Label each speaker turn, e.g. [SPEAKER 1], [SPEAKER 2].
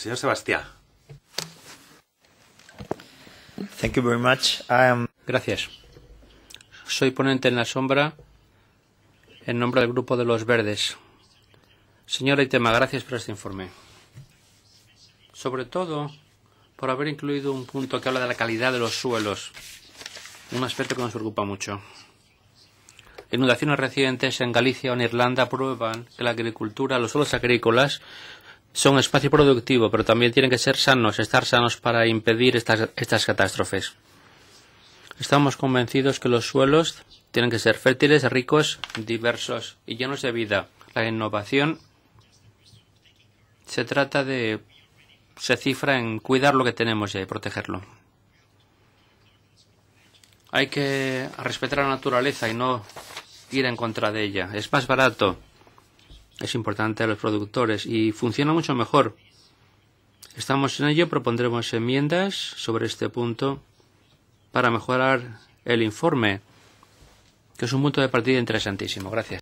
[SPEAKER 1] Señor Sebastián.
[SPEAKER 2] Thank you very much. I am...
[SPEAKER 3] Gracias. Soy ponente en la sombra en nombre del Grupo de los Verdes. Señora Itema, gracias por este informe. Sobre todo por haber incluido un punto que habla de la calidad de los suelos, un aspecto que nos preocupa mucho. Inundaciones recientes en Galicia o en Irlanda prueban que la agricultura, los suelos agrícolas, son espacio productivo, pero también tienen que ser sanos, estar sanos para impedir estas, estas catástrofes. Estamos convencidos que los suelos tienen que ser fértiles, ricos, diversos y llenos de vida. La innovación se trata de se cifra en cuidar lo que tenemos y protegerlo. Hay que respetar la naturaleza y no ir en contra de ella. Es más barato es importante a los productores y funciona mucho mejor. Estamos en ello, propondremos enmiendas sobre este punto para mejorar el informe, que es un punto de partida interesantísimo. Gracias.